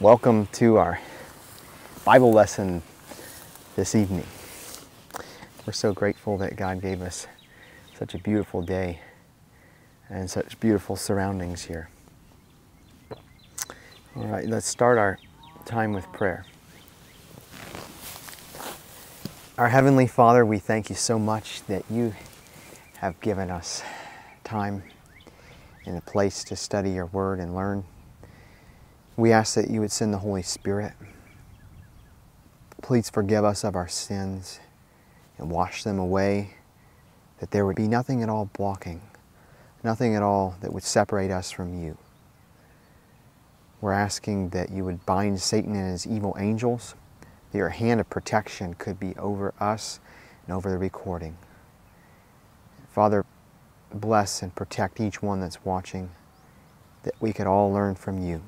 Welcome to our Bible lesson this evening. We're so grateful that God gave us such a beautiful day and such beautiful surroundings here. All right, let's start our time with prayer. Our Heavenly Father, we thank you so much that you have given us time and a place to study your word and learn. We ask that you would send the Holy Spirit. Please forgive us of our sins and wash them away, that there would be nothing at all blocking, nothing at all that would separate us from you. We're asking that you would bind Satan and his evil angels, that your hand of protection could be over us and over the recording. Father, bless and protect each one that's watching, that we could all learn from you.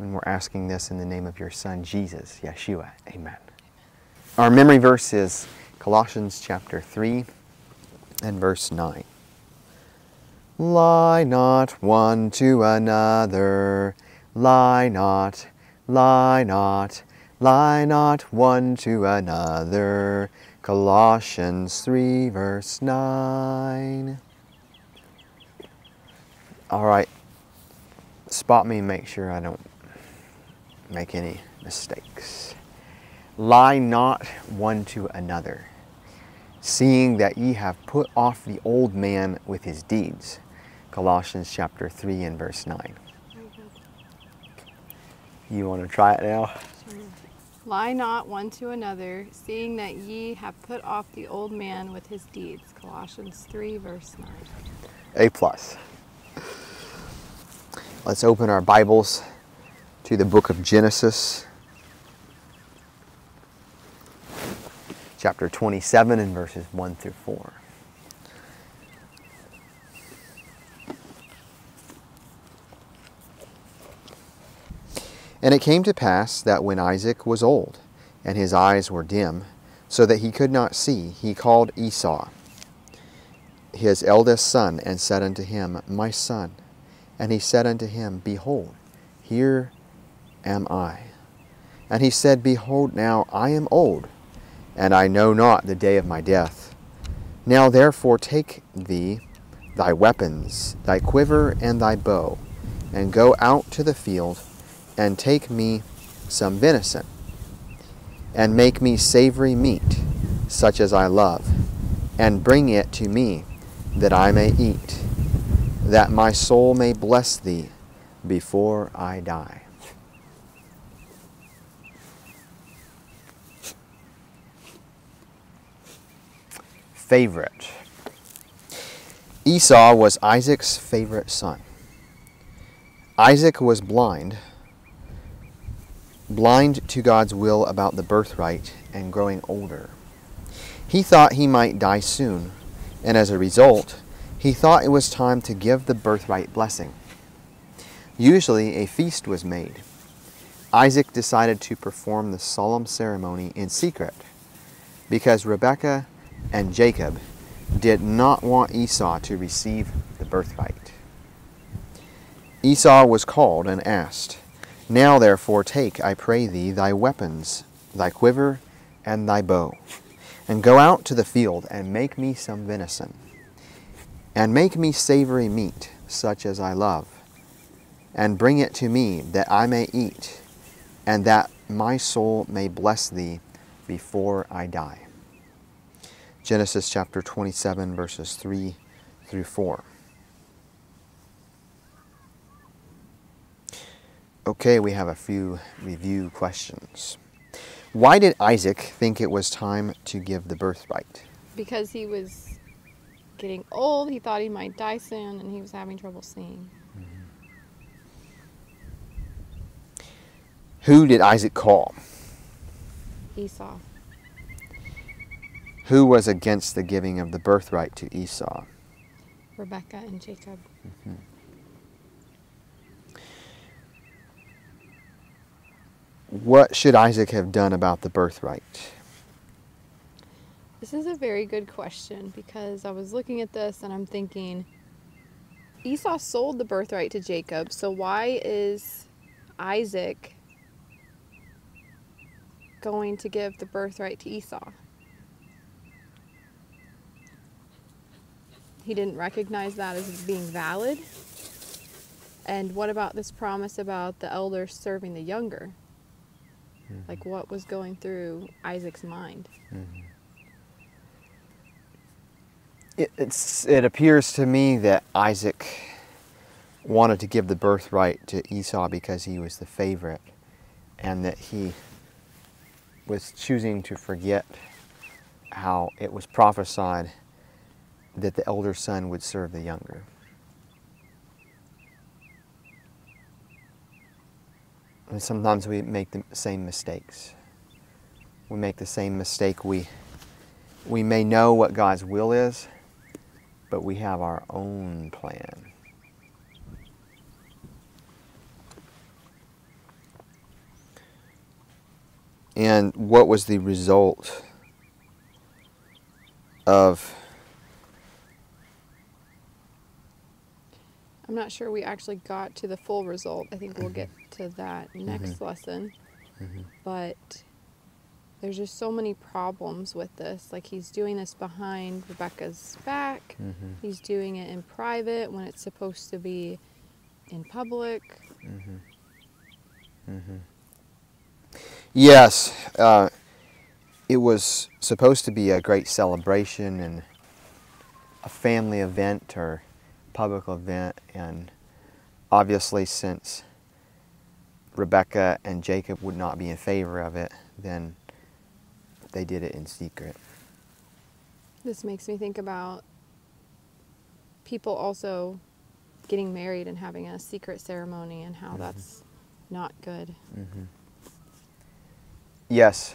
And we're asking this in the name of your Son, Jesus, Yeshua. Amen. Our memory verse is Colossians chapter 3 and verse 9. Lie not one to another, lie not, lie not, lie not one to another. Colossians 3 verse 9. All right, spot me and make sure I don't make any mistakes. Lie not one to another, seeing that ye have put off the old man with his deeds. Colossians chapter 3 and verse 9. You want to try it now? Lie not one to another, seeing that ye have put off the old man with his deeds. Colossians 3, verse 9. A plus. Let's open our Bibles to the book of Genesis, chapter 27, and verses 1 through 4. And it came to pass that when Isaac was old, and his eyes were dim, so that he could not see, he called Esau, his eldest son, and said unto him, My son. And he said unto him, Behold, here am I. And he said, Behold, now I am old, and I know not the day of my death. Now therefore take thee thy weapons, thy quiver, and thy bow, and go out to the field, and take me some venison, and make me savory meat, such as I love, and bring it to me, that I may eat, that my soul may bless thee before I die. Favorite. Esau was Isaac's favorite son. Isaac was blind, blind to God's will about the birthright and growing older. He thought he might die soon, and as a result, he thought it was time to give the birthright blessing. Usually, a feast was made. Isaac decided to perform the solemn ceremony in secret because Rebekah and Jacob did not want Esau to receive the birthright. Esau was called and asked, Now therefore take, I pray thee, thy weapons, thy quiver, and thy bow, and go out to the field, and make me some venison, and make me savory meat, such as I love, and bring it to me, that I may eat, and that my soul may bless thee before I die. Genesis chapter 27, verses 3 through 4. Okay, we have a few review questions. Why did Isaac think it was time to give the birthright? Because he was getting old, he thought he might die soon, and he was having trouble seeing. Who did Isaac call? Esau. Who was against the giving of the birthright to Esau? Rebecca and Jacob. Mm-hmm. What should Isaac have done about the birthright? This is a very good question because I was looking at this and I'm thinking Esau sold the birthright to Jacob, so why is Isaac going to give the birthright to Esau? He didn't recognize that as being valid. And what about this promise about the elder serving the younger? Mm-hmm. Like, what was going through Isaac's mind? Mm-hmm. It, it's, it appears to me that Isaac wanted to give the birthright to Esau because he was the favorite, and that he was choosing to forget how it was prophesied that the elder son would serve the younger. And sometimes we make the same mistakes. We make the same mistake. We, we may know what God's will is, but we have our own plan. And what was the result of I'm not sure we actually got to the full result. I think we'll get to that next lesson. Mhm. But there's just so many problems with this. Like he's doing this behind Rebecca's back. Mhm. He's doing it in private when it's supposed to be in public. Yes, uh, it was supposed to be a great celebration and a family event or public event, and obviously, since Rebecca and Jacob would not be in favor of it, then they did it in secret. This makes me think about people also getting married and having a secret ceremony and how mm-hmm. that's not good. Mm-hmm. Yes,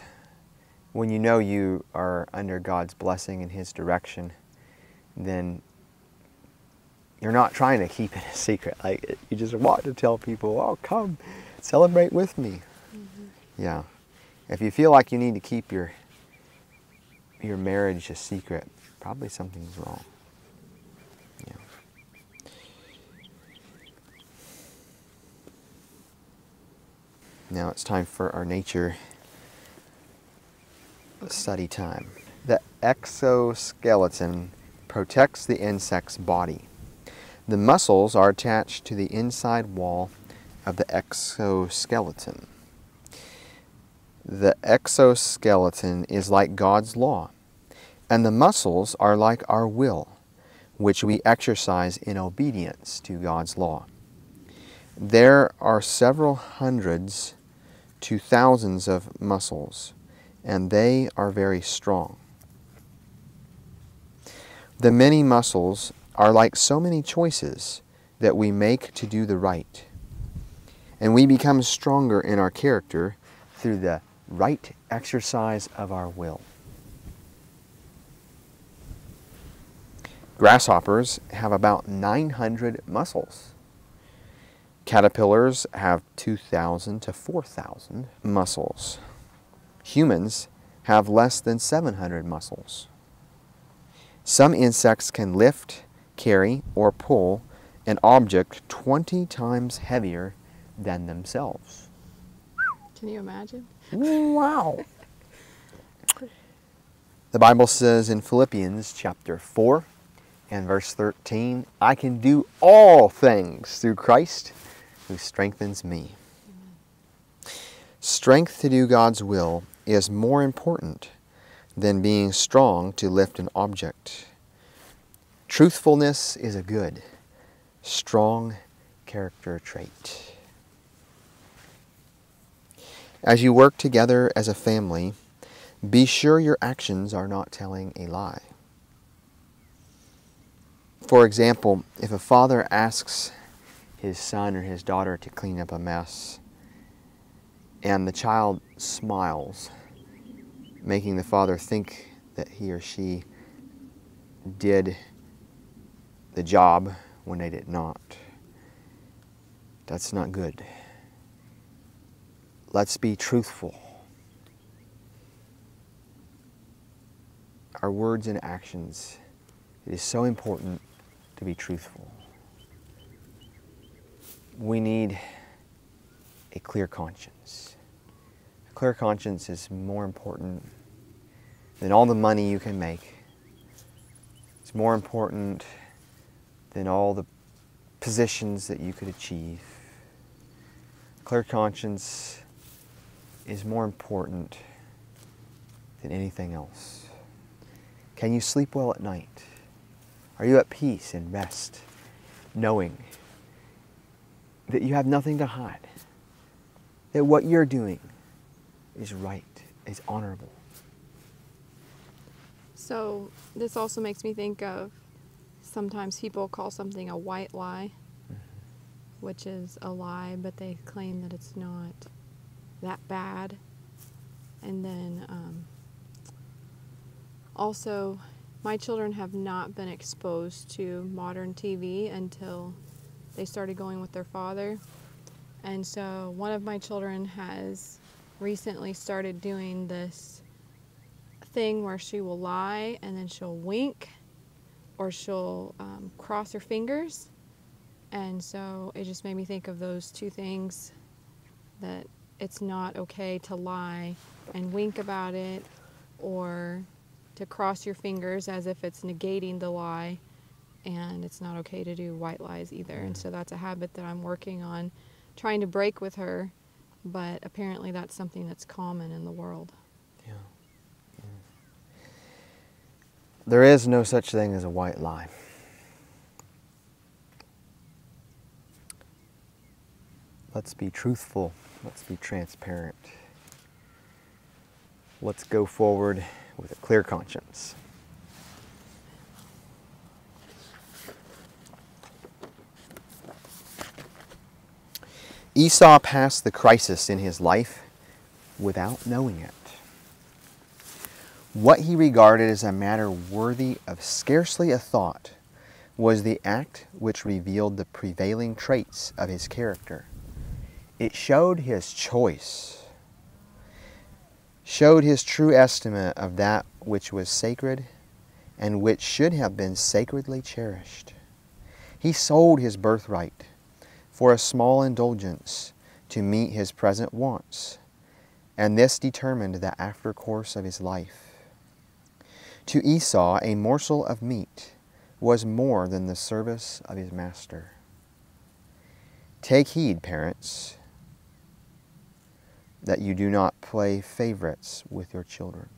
when you know you are under God's blessing and His direction, then you're not trying to keep it a secret. Like you just want to tell people, "Oh, come, celebrate with me." Mm-hmm. Yeah. If you feel like you need to keep your your marriage a secret, probably something's wrong. Yeah. Now it's time for our nature study time. The exoskeleton protects the insect's body. The muscles are attached to the inside wall of the exoskeleton. The exoskeleton is like God's law, and the muscles are like our will, which we exercise in obedience to God's law. There are several hundreds to thousands of muscles, and they are very strong. The many muscles are like so many choices that we make to do the right, and we become stronger in our character through the right exercise of our will. Grasshoppers have about 900 muscles. Caterpillars have 2,000 to 4,000 muscles. Humans have less than 700 muscles. Some insects can lift, carry, or pull an object 20 times heavier than themselves. Can you imagine? Wow. The Bible says in Philippians chapter 4 and verse 13, I can do all things through Christ who strengthens me. Strength to do God's will is more important than being strong to lift an object. Truthfulness is a good, strong character trait. As you work together as a family, be sure your actions are not telling a lie. For example, if a father asks his son or his daughter to clean up a mess, and the child smiles, making the father think that he or she did the job when they did not. That's not good. Let's be truthful. Our words and actions, it is so important to be truthful. We need a clear conscience. A clear conscience is more important than all the money you can make. It's more important than all the positions that you could achieve. Clear conscience is more important than anything else. Can you sleep well at night? Are you at peace and rest, knowing that you have nothing to hide? That what you're doing is right, is honorable. So, this also makes me think of sometimes people call something a white lie, which is a lie, but they claim that it's not that bad. And then um, also, my children have not been exposed to modern TV until they started going with their father. And so, one of my children has recently started doing this thing where she will lie and then she'll wink or she'll um, cross her fingers. And so it just made me think of those two things that it's not okay to lie and wink about it or to cross your fingers as if it's negating the lie. And it's not okay to do white lies either. And so that's a habit that I'm working on trying to break with her. But apparently, that's something that's common in the world. Yeah. There is no such thing as a white lie. Let's be truthful. Let's be transparent. Let's go forward with a clear conscience. Esau passed the crisis in his life without knowing it. What he regarded as a matter worthy of scarcely a thought was the act which revealed the prevailing traits of his character. It showed his choice, showed his true estimate of that which was sacred and which should have been sacredly cherished. He sold his birthright for a small indulgence to meet his present wants, and this determined the after course of his life. To Esau, a morsel of meat was more than the service of his master. Take heed, parents, that you do not play favorites with your children.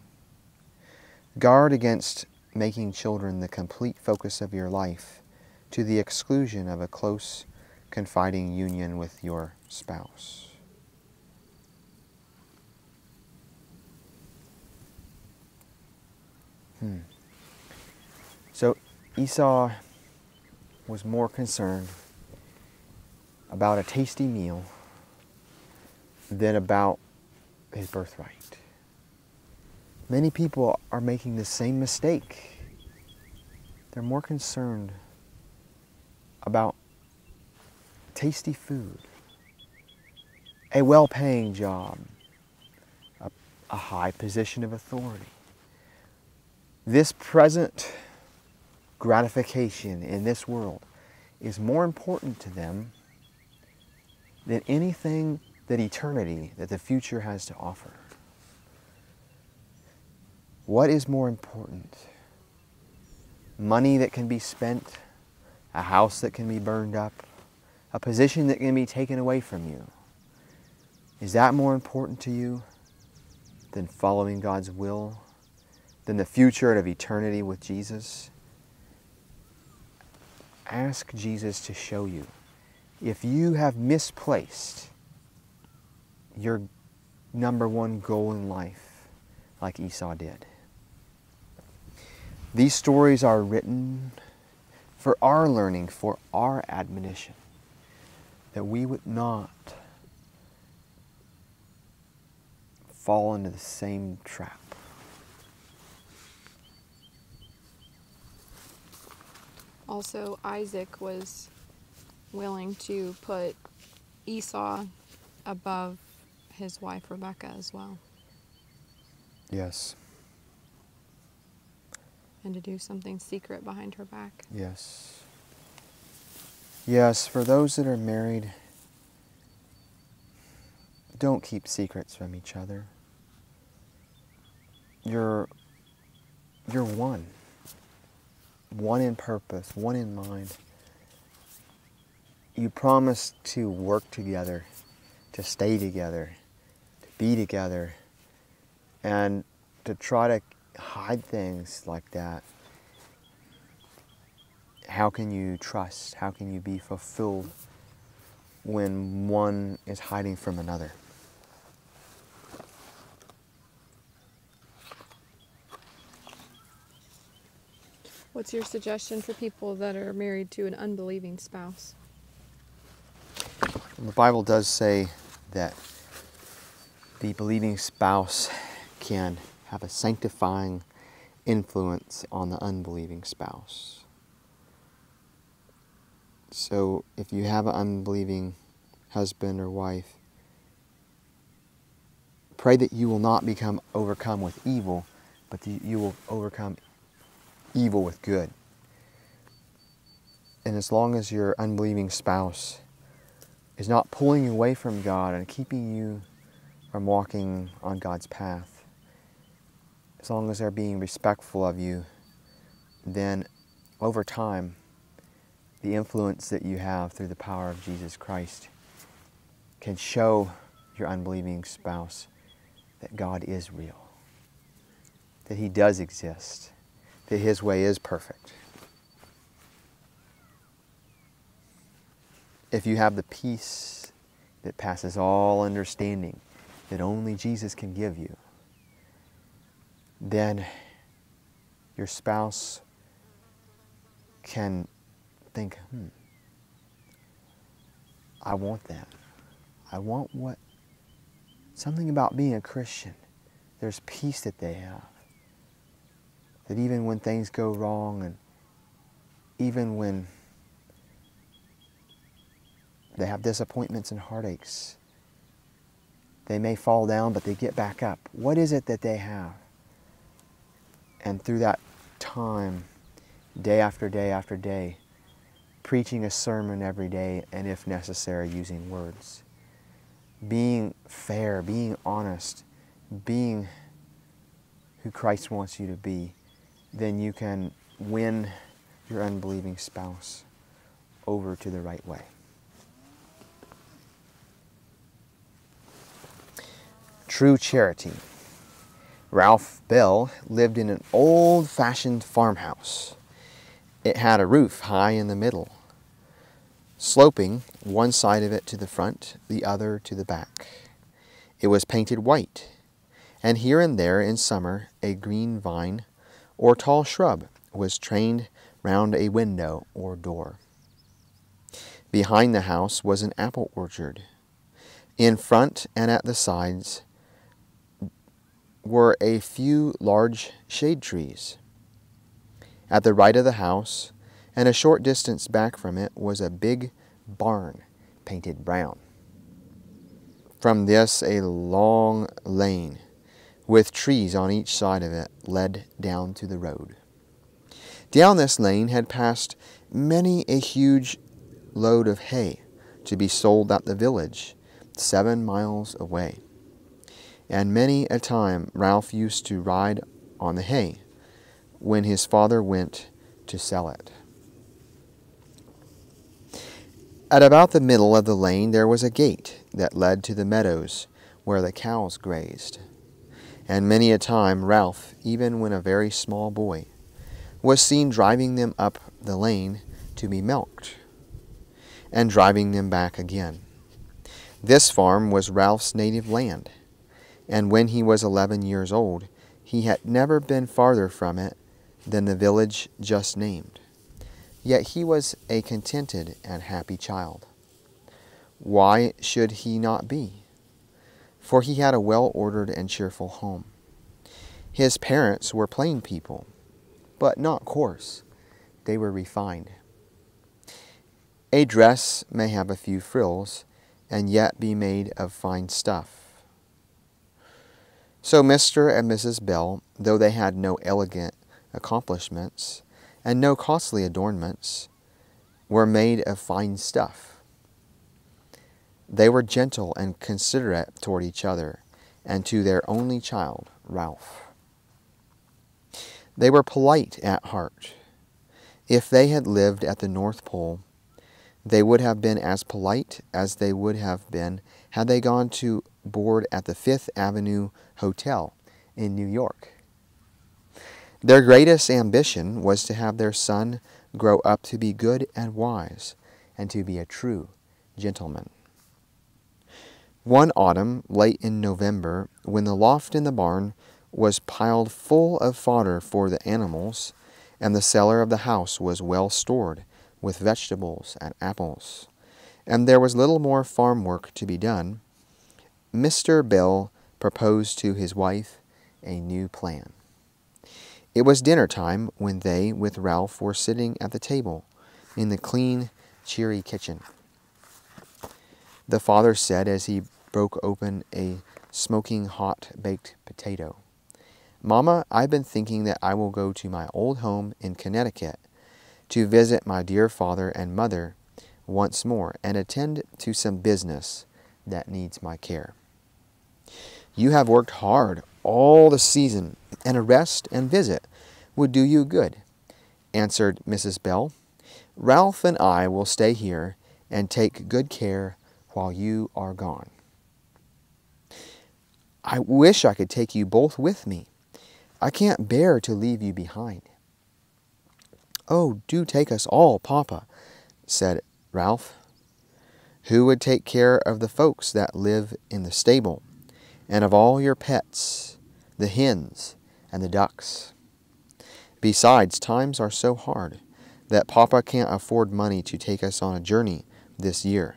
Guard against making children the complete focus of your life to the exclusion of a close, confiding union with your spouse. Hmm. So Esau was more concerned about a tasty meal than about his birthright. Many people are making the same mistake. They're more concerned about tasty food, a well paying job, a, a, high position of authority. This present gratification in this world is more important to them than anything that eternity, that the future has to offer. What is more important? Money that can be spent, a house that can be burned up, a position that can be taken away from you. Is that more important to you than following God's will, than the future of eternity with Jesus? Ask Jesus to show you. If you have misplaced your number one goal in life like Esau did. These stories are written for our learning, for our admonition, that we would not fall into the same trap. Also, Isaac was willing to put Esau above his wife Rebecca as well. Yes. And to do something secret behind her back. Yes. Yes, for those that are married, don't keep secrets from each other. You're, you're one. One in purpose, one in mind. You promise to work together, to stay together, to be together, and to try to hide things like that. How can you trust? How can you be fulfilled when one is hiding from another? What's your suggestion for people that are married to an unbelieving spouse? The Bible does say that the believing spouse can have a sanctifying influence on the unbelieving spouse. So if you have an unbelieving husband or wife, pray that you will not become overcome with evil, but that you will overcome evil with good. And as long as your unbelieving spouse is not pulling you away from God and keeping you from walking on God's path, as long as they're being respectful of you, then over time, the influence that you have through the power of Jesus Christ can show your unbelieving spouse that God is real, that He does exist, that His way is perfect. If you have the peace that passes all understanding that only Jesus can give you, then your spouse can think, hmm, I want that. I want what, something about being a Christian. There's peace that they have. That even when things go wrong and even when they have disappointments and heartaches, they may fall down, but they get back up. What is it that they have? And through that time, day after day after day, preaching a sermon every day, and if necessary, using words. Being fair, being honest, being who Christ wants you to be, then you can win your unbelieving spouse over to the right way. True charity. Ralph Bell lived in an old fashioned farmhouse. It had a roof high in the middle, sloping one side of it to the front, the other to the back. It was painted white, and here and there in summer a green vine or tall shrub was trained round a window or door. Behind the house was an apple orchard. In front and at the sides, were a few large shade trees. At the right of the house, and a short distance back from it, was a big barn painted brown. From this, a long lane with trees on each side of it led down to the road. Down this lane had passed many a huge load of hay to be sold at the village, seven miles away and many a time Ralph used to ride on the hay when his father went to sell it. At about the middle of the lane there was a gate that led to the meadows where the cows grazed. And many a time Ralph, even when a very small boy, was seen driving them up the lane to be milked, and driving them back again. This farm was Ralph's native land, and when he was eleven years old, he had never been farther from it than the village just named. Yet he was a contented and happy child. Why should he not be? For he had a well ordered and cheerful home. His parents were plain people, but not coarse. They were refined. A dress may have a few frills, and yet be made of fine stuff so Mr. and Mrs. Bell, though they had no elegant accomplishments and no costly adornments, were made of fine stuff. They were gentle and considerate toward each other and to their only child, Ralph. They were polite at heart. If they had lived at the North Pole, they would have been as polite as they would have been had they gone to board at the Fifth Avenue Hotel in New York. Their greatest ambition was to have their son grow up to be good and wise, and to be a true gentleman. One autumn, late in November, when the loft in the barn was piled full of fodder for the animals, and the cellar of the house was well stored with vegetables and apples, and there was little more farm work to be done, Mr. Bell proposed to his wife a new plan. It was dinner time when they, with Ralph, were sitting at the table in the clean, cheery kitchen. The father said as he broke open a smoking hot baked potato, Mamma, I've been thinking that I will go to my old home in Connecticut to visit my dear father and mother once more and attend to some business that needs my care. You have worked hard all the season, and a rest and visit would do you good, answered Mrs. Bell. Ralph and I will stay here and take good care while you are gone. I wish I could take you both with me. I can't bear to leave you behind. Oh, do take us all, Papa, said Ralph. Who would take care of the folks that live in the stable, and of all your pets, the hens and the ducks? Besides, times are so hard that Papa can't afford money to take us on a journey this year,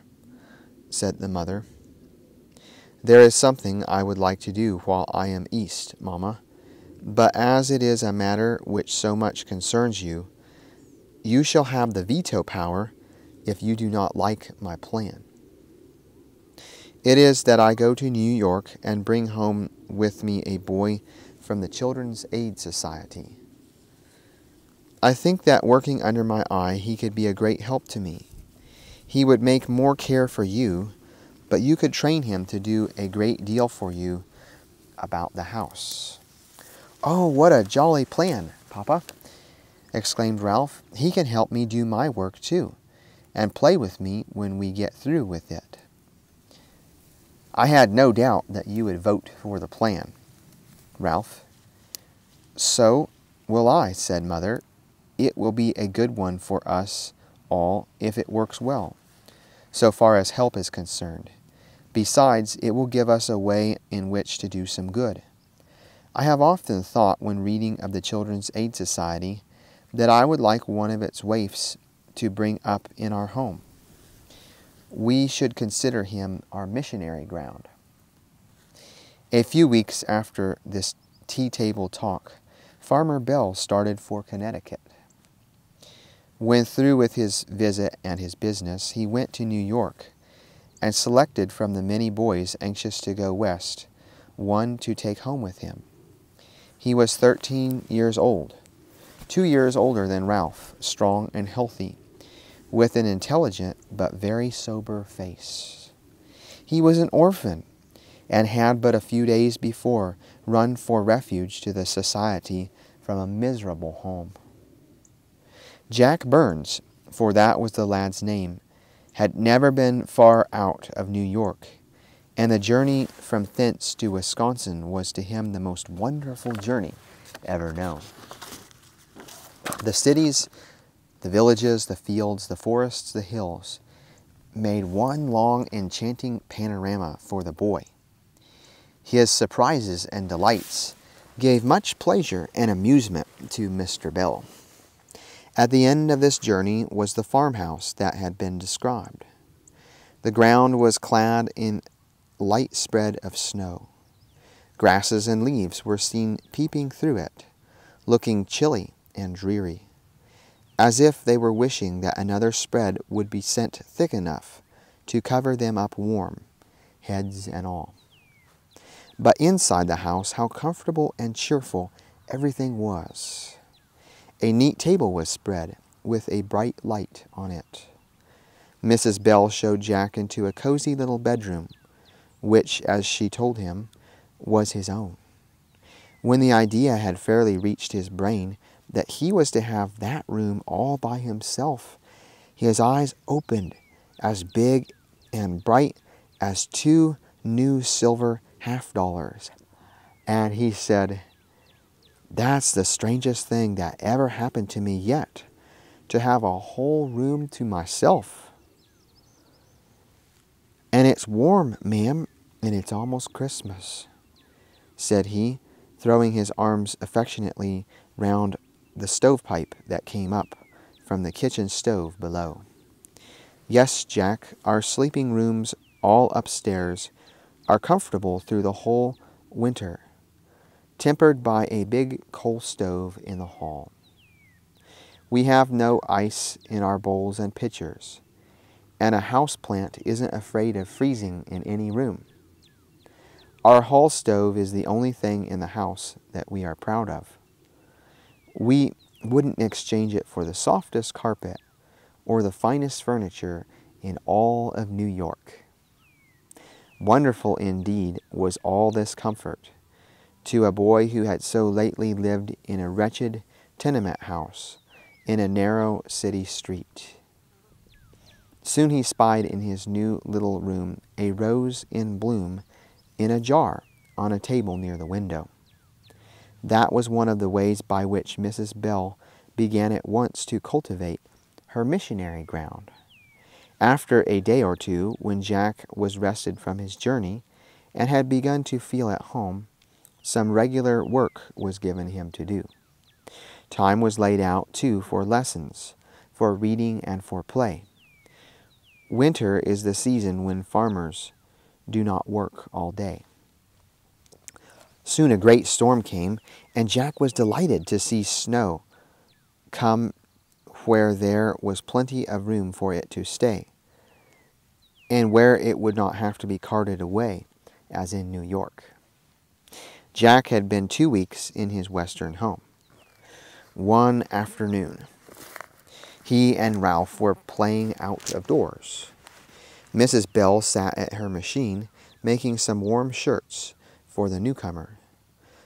said the mother. There is something I would like to do while I am East, Mamma, but as it is a matter which so much concerns you, you shall have the veto power if you do not like my plan. It is that I go to New York and bring home with me a boy from the Children's Aid Society. I think that working under my eye, he could be a great help to me. He would make more care for you, but you could train him to do a great deal for you about the house. Oh, what a jolly plan, Papa! exclaimed Ralph. He can help me do my work too, and play with me when we get through with it. I had no doubt that you would vote for the plan, Ralph. So will I, said Mother. It will be a good one for us all if it works well, so far as help is concerned. Besides, it will give us a way in which to do some good. I have often thought when reading of the Children's Aid Society that I would like one of its waifs to bring up in our home. We should consider him our missionary ground. A few weeks after this tea table talk, Farmer Bell started for Connecticut. When through with his visit and his business, he went to New York and selected from the many boys anxious to go west one to take home with him. He was 13 years old two years older than Ralph, strong and healthy, with an intelligent but very sober face. He was an orphan and had but a few days before run for refuge to the society from a miserable home. Jack Burns, for that was the lad's name, had never been far out of New York, and the journey from thence to Wisconsin was to him the most wonderful journey ever known. The cities, the villages, the fields, the forests, the hills made one long enchanting panorama for the boy. His surprises and delights gave much pleasure and amusement to Mr. Bell. At the end of this journey was the farmhouse that had been described. The ground was clad in light spread of snow. Grasses and leaves were seen peeping through it, looking chilly and dreary, as if they were wishing that another spread would be sent thick enough to cover them up warm, heads and all. But inside the house, how comfortable and cheerful everything was. A neat table was spread, with a bright light on it. Mrs. Bell showed Jack into a cozy little bedroom, which, as she told him, was his own. When the idea had fairly reached his brain that he was to have that room all by himself, his eyes opened as big and bright as two new silver half dollars. And he said, That's the strangest thing that ever happened to me yet, to have a whole room to myself. And it's warm, ma'am, and it's almost Christmas, said he, throwing his arms affectionately round the stovepipe that came up from the kitchen stove below. Yes, Jack, our sleeping rooms all upstairs are comfortable through the whole winter, tempered by a big coal stove in the hall. We have no ice in our bowls and pitchers, and a house plant isn't afraid of freezing in any room. Our hall stove is the only thing in the house that we are proud of. We wouldn't exchange it for the softest carpet or the finest furniture in all of New York. Wonderful indeed was all this comfort to a boy who had so lately lived in a wretched tenement house in a narrow city street. Soon he spied in his new little room a rose in bloom in a jar on a table near the window. That was one of the ways by which Mrs. Bell began at once to cultivate her missionary ground. After a day or two, when Jack was rested from his journey and had begun to feel at home, some regular work was given him to do. Time was laid out, too, for lessons, for reading, and for play. Winter is the season when farmers do not work all day. Soon a great storm came, and Jack was delighted to see snow come where there was plenty of room for it to stay, and where it would not have to be carted away, as in New York. Jack had been two weeks in his western home. One afternoon, he and Ralph were playing out of doors. Mrs. Bell sat at her machine making some warm shirts for the newcomer.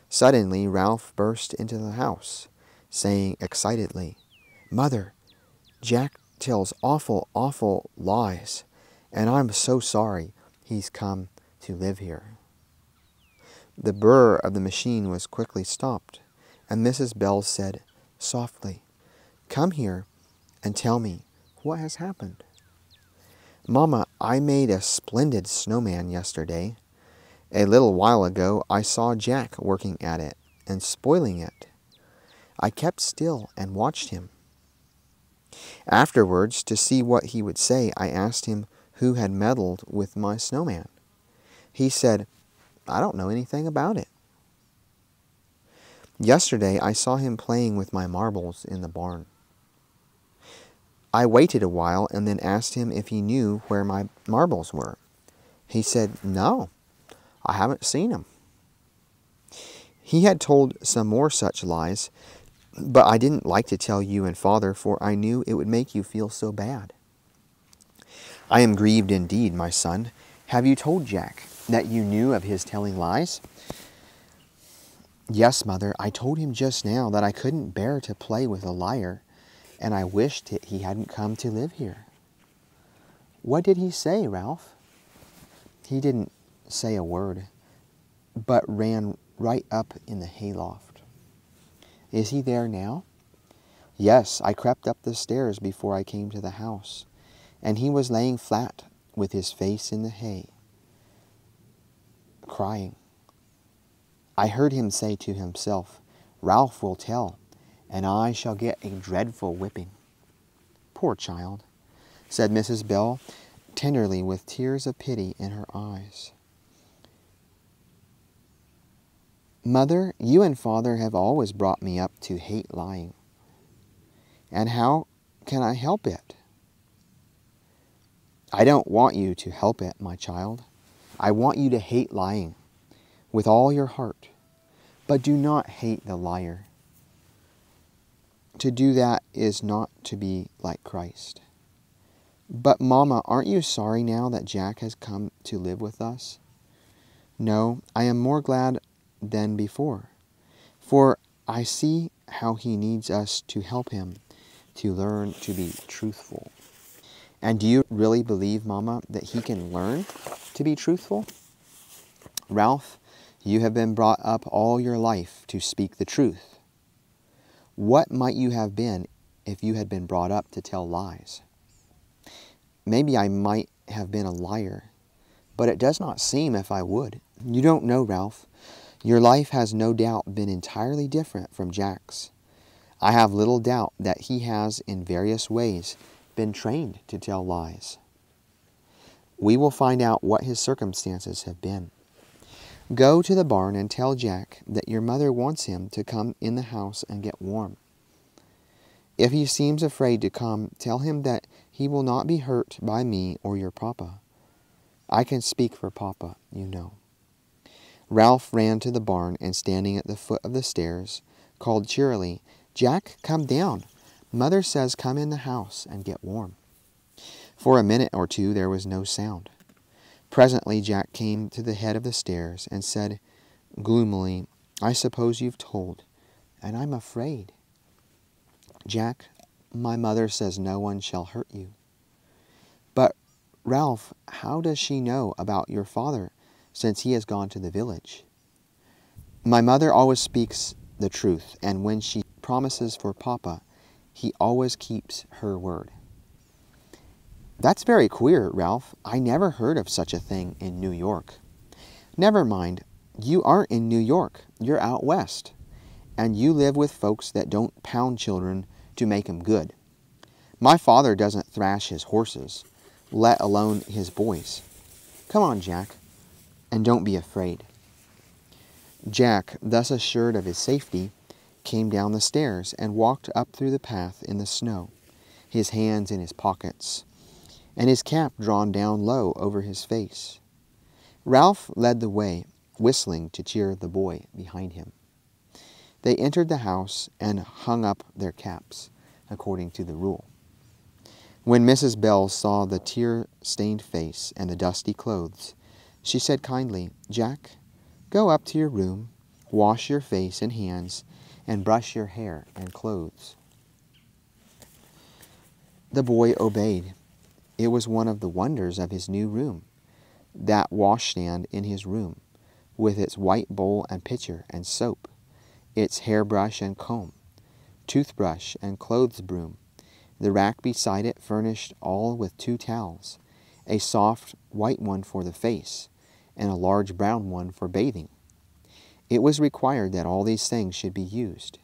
Suddenly, Ralph burst into the house, saying excitedly, Mother, Jack tells awful, awful lies, and I'm so sorry he's come to live here. The burr of the machine was quickly stopped, and Mrs. Bell said softly, Come here and tell me what has happened. Mamma, I made a splendid snowman yesterday. A little while ago I saw Jack working at it and spoiling it. I kept still and watched him. Afterwards, to see what he would say, I asked him who had meddled with my snowman. He said, I don't know anything about it. Yesterday I saw him playing with my marbles in the barn. I waited a while and then asked him if he knew where my marbles were. He said, No, I haven't seen them. He had told some more such lies, but I didn't like to tell you and father, for I knew it would make you feel so bad. I am grieved indeed, my son. Have you told Jack that you knew of his telling lies? Yes, mother, I told him just now that I couldn't bear to play with a liar, and I wished he hadn't come to live here. What did he say, Ralph? He didn't say a word, but ran right up in the hayloft. Is he there now? Yes, I crept up the stairs before I came to the house, and he was laying flat with his face in the hay, crying. I heard him say to himself, Ralph will tell, and I shall get a dreadful whipping. Poor child, said Mrs. Bell tenderly with tears of pity in her eyes. Mother, you and Father have always brought me up to hate lying. And how can I help it? I don't want you to help it, my child. I want you to hate lying with all your heart, but do not hate the liar. To do that is not to be like Christ. But, Mamma, aren't you sorry now that Jack has come to live with us? No, I am more glad than before, for I see how he needs us to help him to learn to be truthful. And do you really believe, Mama, that he can learn to be truthful? Ralph, you have been brought up all your life to speak the truth. What might you have been if you had been brought up to tell lies? Maybe I might have been a liar, but it does not seem if I would. You don't know, Ralph. Your life has no doubt been entirely different from Jack's. I have little doubt that he has, in various ways, been trained to tell lies. We will find out what his circumstances have been. Go to the barn and tell Jack that your mother wants him to come in the house and get warm. If he seems afraid to come, tell him that he will not be hurt by me or your papa. I can speak for papa, you know. Ralph ran to the barn and standing at the foot of the stairs, called cheerily, Jack, come down. Mother says come in the house and get warm. For a minute or two there was no sound. Presently Jack came to the head of the stairs and said gloomily, I suppose you've told, and I'm afraid. Jack, my mother says no one shall hurt you. But, Ralph, how does she know about your father since he has gone to the village? My mother always speaks the truth, and when she promises for Papa, he always keeps her word. That's very queer, Ralph. I never heard of such a thing in New York. Never mind. You aren't in New York. You're out west. And you live with folks that don't pound children to make 'em good. My father doesn't thrash his horses, let alone his boys. Come on, Jack, and don't be afraid. Jack, thus assured of his safety, came down the stairs and walked up through the path in the snow, his hands in his pockets and his cap drawn down low over his face. Ralph led the way, whistling to cheer the boy behind him. They entered the house and hung up their caps, according to the rule. When Mrs. Bell saw the tear stained face and the dusty clothes, she said kindly, Jack, go up to your room, wash your face and hands, and brush your hair and clothes. The boy obeyed it was one of the wonders of his new room, that washstand in his room, with its white bowl and pitcher and soap, its hairbrush and comb, toothbrush and clothes broom, the rack beside it furnished all with two towels, a soft white one for the face, and a large brown one for bathing. It was required that all these things should be used.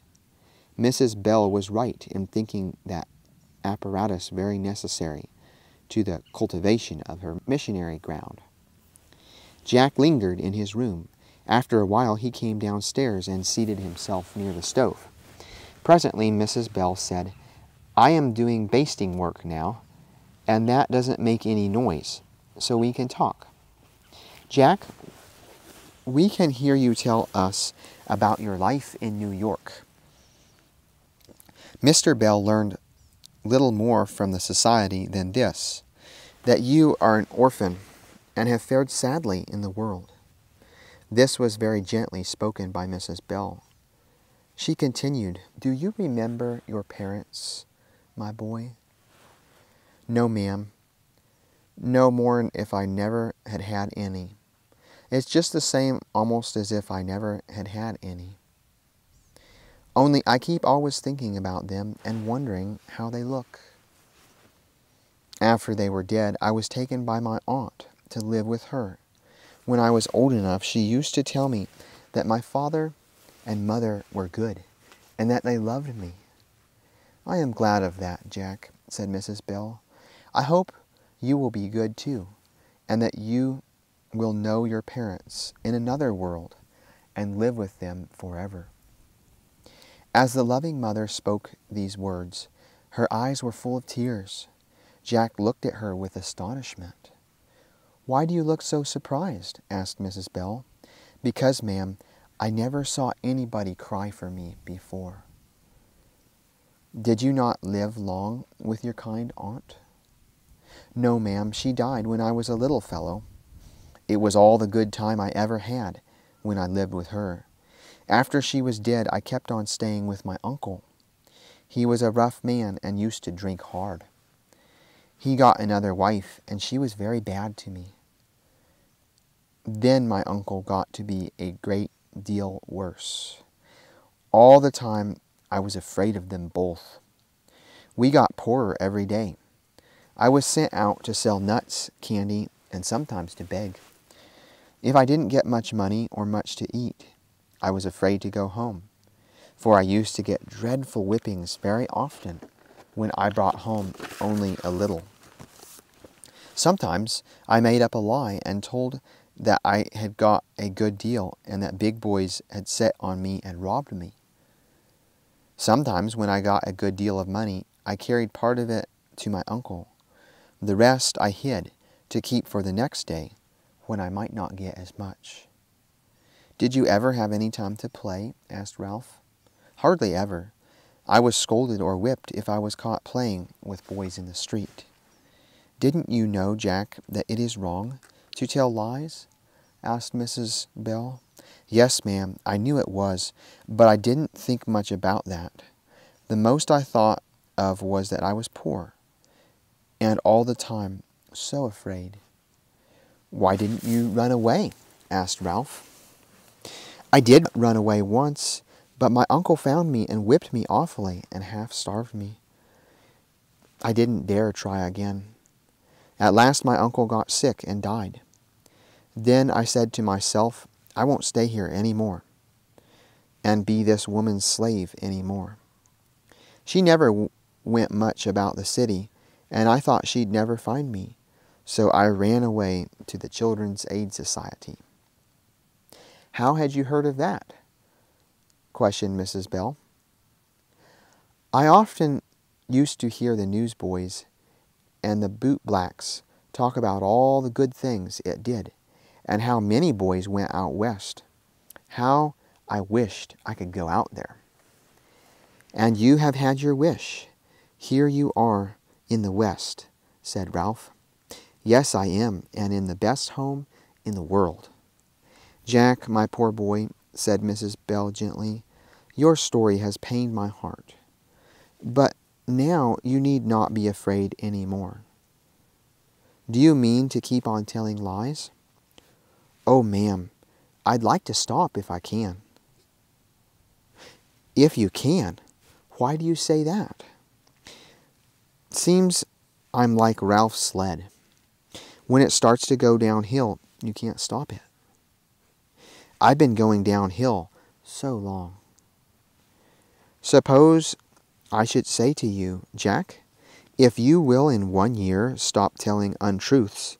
Mrs. Bell was right in thinking that apparatus very necessary to the cultivation of her missionary ground. Jack lingered in his room. After a while, he came downstairs and seated himself near the stove. Presently, Mrs. Bell said, I am doing basting work now, and that doesn't make any noise, so we can talk. Jack, we can hear you tell us about your life in New York. Mr. Bell learned little more from the society than this that you are an orphan and have fared sadly in the world. This was very gently spoken by Mrs. Bell. She continued, Do you remember your parents, my boy? No, ma'am. No more'n if I never had had any. It's just the same almost as if I never had had any. Only I keep always thinking about them and wondering how they look. After they were dead, I was taken by my aunt to live with her. When I was old enough, she used to tell me that my father and mother were good and that they loved me. I am glad of that, Jack, said Mrs. Bell. I hope you will be good too, and that you will know your parents in another world and live with them forever. As the loving mother spoke these words, her eyes were full of tears. Jack looked at her with astonishment. Why do you look so surprised? asked Mrs. Bell. Because, ma'am, I never saw anybody cry for me before. Did you not live long with your kind aunt? No, ma'am, she died when I was a little fellow. It was all the good time I ever had when I lived with her. After she was dead, I kept on staying with my uncle. He was a rough man and used to drink hard. He got another wife, and she was very bad to me. Then my uncle got to be a great deal worse. All the time I was afraid of them both. We got poorer every day. I was sent out to sell nuts, candy, and sometimes to beg. If I didn't get much money or much to eat, I was afraid to go home, for I used to get dreadful whippings very often when I brought home only a little. Sometimes I made up a lie and told that I had got a good deal and that big boys had set on me and robbed me. Sometimes when I got a good deal of money, I carried part of it to my uncle. The rest I hid to keep for the next day when I might not get as much. Did you ever have any time to play? asked Ralph. Hardly ever. I was scolded or whipped if I was caught playing with boys in the street. Didn't you know, Jack, that it is wrong to tell lies? asked Mrs. Bell. Yes, ma'am, I knew it was, but I didn't think much about that. The most I thought of was that I was poor, and all the time so afraid. Why didn't you run away? asked Ralph. I did run away once, but my uncle found me and whipped me awfully and half starved me. I didn't dare try again. At last my uncle got sick and died. Then I said to myself, I won't stay here any more and be this woman's slave any more. She never went much about the city, and I thought she'd never find me, so I ran away to the Children's Aid Society. How had you heard of that? questioned Mrs. Bell. I often used to hear the newsboys and the bootblacks talk about all the good things it did and how many boys went out west. How I wished I could go out there. And you have had your wish. Here you are in the west, said Ralph. Yes, I am, and in the best home in the world. Jack, my poor boy, said Mrs. Bell gently, your story has pained my heart. But now you need not be afraid any more. Do you mean to keep on telling lies? Oh, ma'am, I'd like to stop if I can. If you can, why do you say that? Seems I'm like Ralph sled. When it starts to go downhill, you can't stop it. I've been going downhill so long. Suppose I should say to you, Jack, if you will in one year stop telling untruths,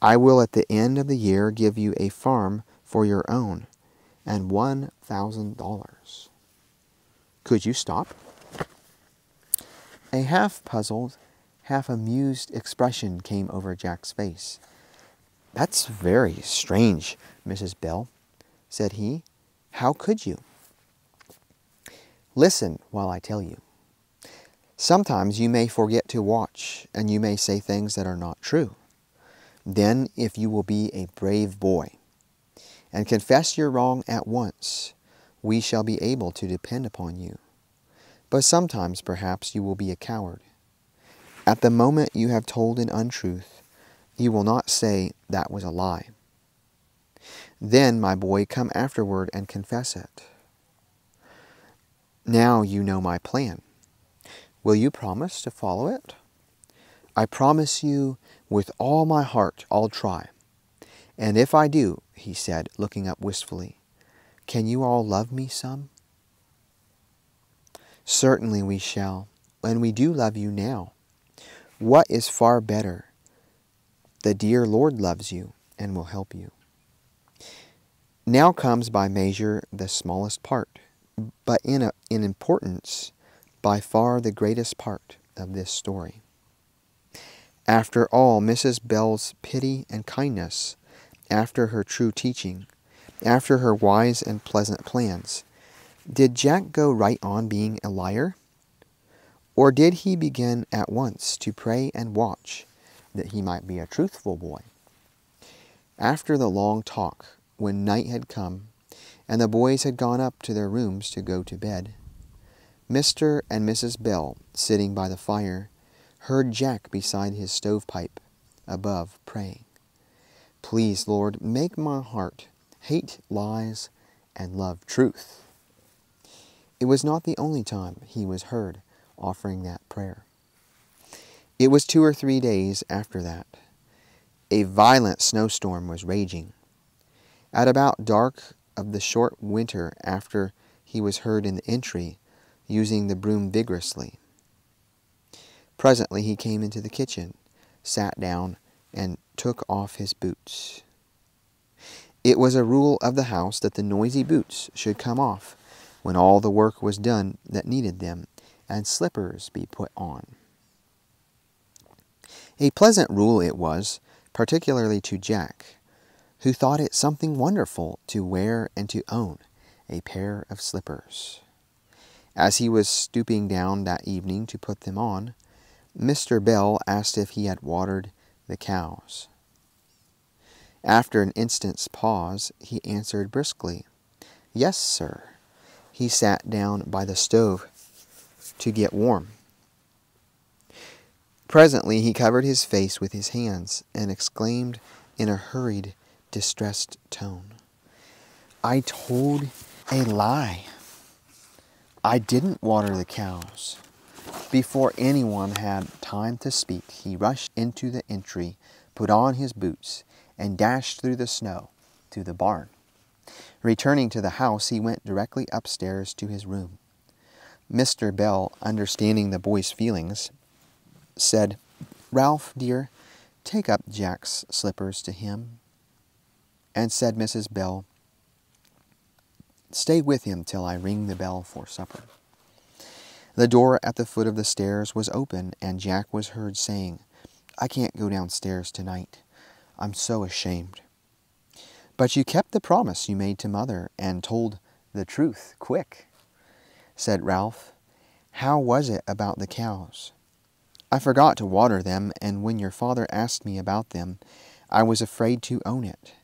I will at the end of the year give you a farm for your own and $1,000. Could you stop? A half puzzled, half amused expression came over Jack's face. That's very strange, Mrs. Bell, said he. How could you? Listen while I tell you. Sometimes you may forget to watch, and you may say things that are not true. Then, if you will be a brave boy and confess your wrong at once, we shall be able to depend upon you. But sometimes, perhaps, you will be a coward. At the moment you have told an untruth, you will not say that was a lie. Then, my boy, come afterward and confess it. Now you know my plan. Will you promise to follow it? I promise you with all my heart I'll try. And if I do, he said, looking up wistfully, can you all love me some? Certainly we shall, and we do love you now. What is far better? The dear Lord loves you and will help you. Now comes by measure the smallest part, but in, a, in importance, by far the greatest part of this story. After all, Mrs. Bell's pity and kindness, after her true teaching, after her wise and pleasant plans, did Jack go right on being a liar? Or did he begin at once to pray and watch that he might be a truthful boy? After the long talk, when night had come, and the boys had gone up to their rooms to go to bed, Mr. and Mrs. Bell, sitting by the fire, heard Jack beside his stovepipe above praying, Please, Lord, make my heart hate lies and love truth. It was not the only time he was heard offering that prayer. It was two or three days after that. A violent snowstorm was raging. At about dark of the short winter after he was heard in the entry, using the broom vigorously. Presently he came into the kitchen, sat down, and took off his boots. It was a rule of the house that the noisy boots should come off when all the work was done that needed them, and slippers be put on. A pleasant rule it was, particularly to Jack, who thought it something wonderful to wear and to own a pair of slippers. As he was stooping down that evening to put them on, Mr. Bell asked if he had watered the cows. After an instant's pause, he answered briskly, Yes, sir. He sat down by the stove to get warm. Presently he covered his face with his hands and exclaimed in a hurried, distressed tone, I told a lie. I didn't water the cows. Before anyone had time to speak, he rushed into the entry, put on his boots, and dashed through the snow to the barn. Returning to the house, he went directly upstairs to his room. Mr. Bell, understanding the boy's feelings, said, Ralph, dear, take up Jack's slippers to him. And said Mrs. Bell, Stay with him till I ring the bell for supper. The door at the foot of the stairs was open, and Jack was heard saying, I can't go downstairs tonight. I'm so ashamed. But you kept the promise you made to mother and told the truth quick, said Ralph. How was it about the cows? I forgot to water them, and when your father asked me about them, I was afraid to own it.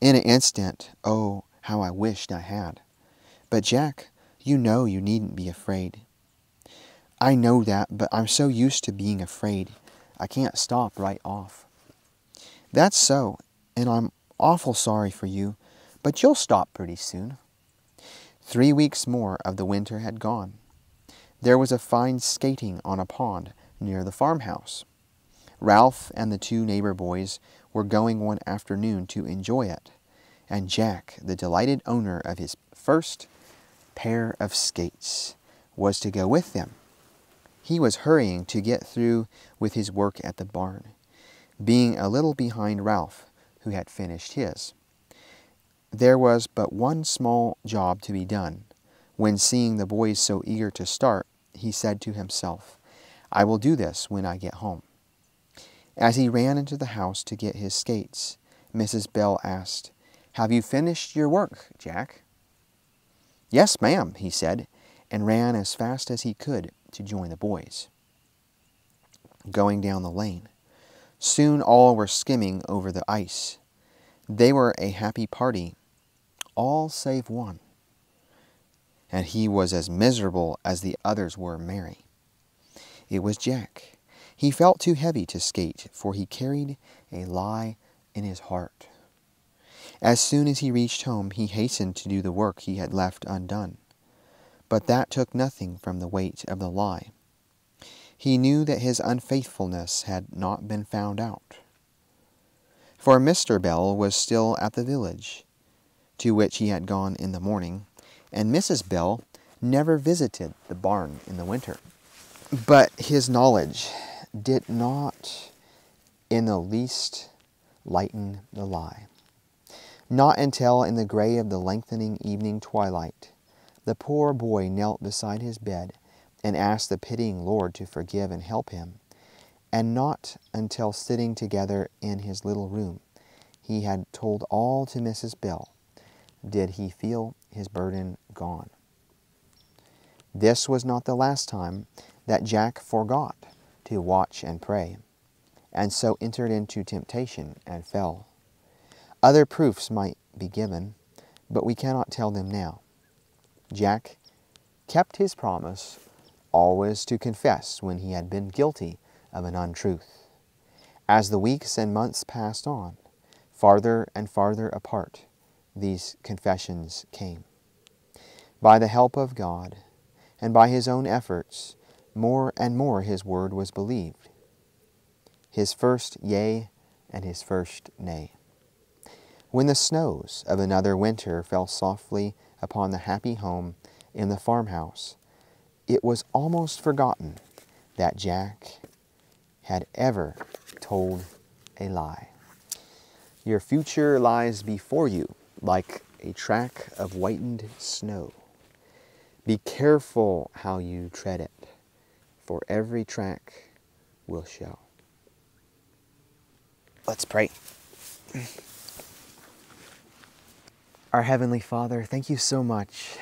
In an instant, oh, how I wished I had. But, Jack, you know you needn't be afraid. I know that, but I'm so used to being afraid, I can't stop right off. That's so, and I'm awful sorry for you, but you'll stop pretty soon. Three weeks more of the winter had gone. There was a fine skating on a pond near the farmhouse. Ralph and the two neighbor boys were going one afternoon to enjoy it and Jack, the delighted owner of his first pair of skates, was to go with them. He was hurrying to get through with his work at the barn, being a little behind Ralph, who had finished his. There was but one small job to be done. When seeing the boys so eager to start, he said to himself, I will do this when I get home. As he ran into the house to get his skates, Mrs. Bell asked, have you finished your work, Jack? Yes, ma'am, he said, and ran as fast as he could to join the boys. Going down the lane. Soon all were skimming over the ice. They were a happy party, all save one. And he was as miserable as the others were merry. It was Jack. He felt too heavy to skate, for he carried a lie in his heart. As soon as he reached home, he hastened to do the work he had left undone. But that took nothing from the weight of the lie. He knew that his unfaithfulness had not been found out. For Mr. Bell was still at the village, to which he had gone in the morning, and Mrs. Bell never visited the barn in the winter. But his knowledge did not in the least lighten the lie. Not until in the gray of the lengthening evening twilight, the poor boy knelt beside his bed and asked the pitying Lord to forgive and help him, and not until sitting together in his little room, he had told all to Mrs. Bell, did he feel his burden gone. This was not the last time that Jack forgot to watch and pray, and so entered into temptation and fell. Other proofs might be given, but we cannot tell them now. Jack kept his promise always to confess when he had been guilty of an untruth. As the weeks and months passed on, farther and farther apart, these confessions came. By the help of God and by his own efforts, more and more his word was believed. His first yea and his first nay. When the snows of another winter fell softly upon the happy home in the farmhouse, it was almost forgotten that Jack had ever told a lie. Your future lies before you like a track of whitened snow. Be careful how you tread it, for every track will show. Let's pray. Our Heavenly Father, thank you so much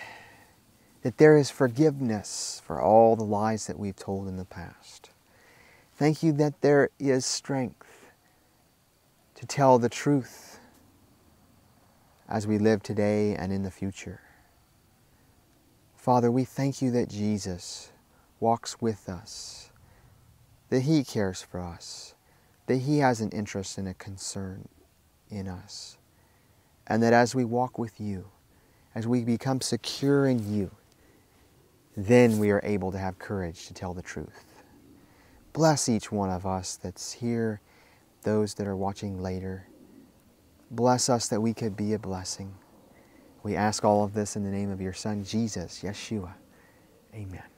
that there is forgiveness for all the lies that we've told in the past. Thank you that there is strength to tell the truth as we live today and in the future. Father, we thank you that Jesus walks with us, that He cares for us, that He has an interest and a concern in us, and that as we walk with you, as we become secure in you, then we are able to have courage to tell the truth. Bless each one of us that's here, those that are watching later. Bless us that we could be a blessing. We ask all of this in the name of your Son, Jesus, Yeshua. Amen.